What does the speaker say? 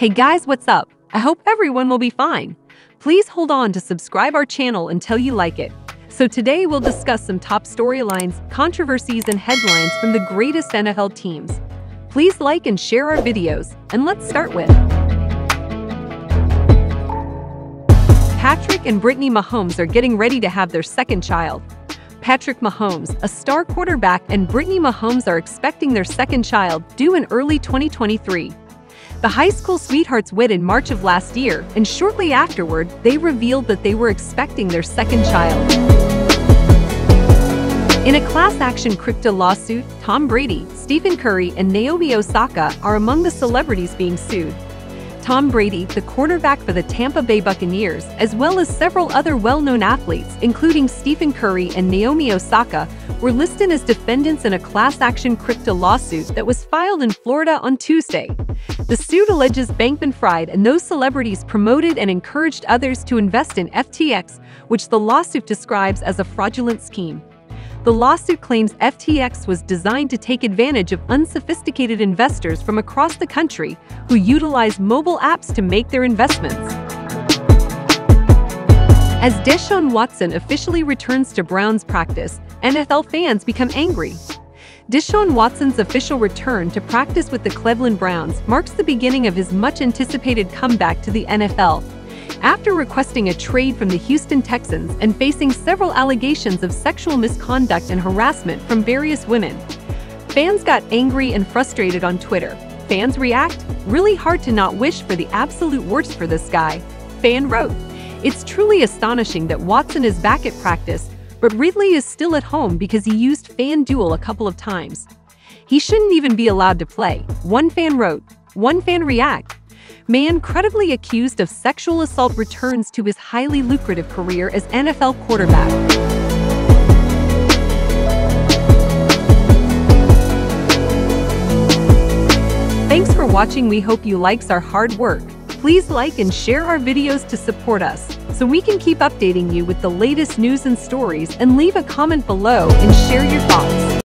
Hey guys, what's up? I hope everyone will be fine. Please hold on to subscribe our channel until you like it. So today we'll discuss some top storylines, controversies, and headlines from the greatest NFL teams. Please like and share our videos, and let's start with Patrick and Brittany Mahomes are getting ready to have their second child. Patrick Mahomes, a star quarterback, and Brittany Mahomes are expecting their second child due in early 2023. The high school sweethearts wed in March of last year, and shortly afterward, they revealed that they were expecting their second child. In a class action crypto lawsuit, Tom Brady, Stephen Curry, and Naomi Osaka are among the celebrities being sued. Tom Brady, the quarterback for the Tampa Bay Buccaneers, as well as several other well-known athletes, including Stephen Curry and Naomi Osaka, were listed as defendants in a class-action crypto lawsuit that was filed in Florida on Tuesday. The suit alleges Bankman-Fried and those celebrities promoted and encouraged others to invest in FTX, which the lawsuit describes as a fraudulent scheme. The lawsuit claims FTX was designed to take advantage of unsophisticated investors from across the country who utilize mobile apps to make their investments. As Deshaun Watson officially returns to Browns practice, NFL fans become angry. Deshaun Watson's official return to practice with the Cleveland Browns marks the beginning of his much-anticipated comeback to the NFL after requesting a trade from the Houston Texans and facing several allegations of sexual misconduct and harassment from various women. Fans got angry and frustrated on Twitter. Fans react, really hard to not wish for the absolute worst for this guy. Fan wrote, It's truly astonishing that Watson is back at practice, but Ridley is still at home because he used FanDuel a couple of times. He shouldn't even be allowed to play. One fan wrote, one fan react, Man credibly accused of sexual assault returns to his highly lucrative career as NFL quarterback. Thanks for watching we hope you likes our hard work. Please like and share our videos to support us, so we can keep updating you with the latest news and stories and leave a comment below and share your thoughts.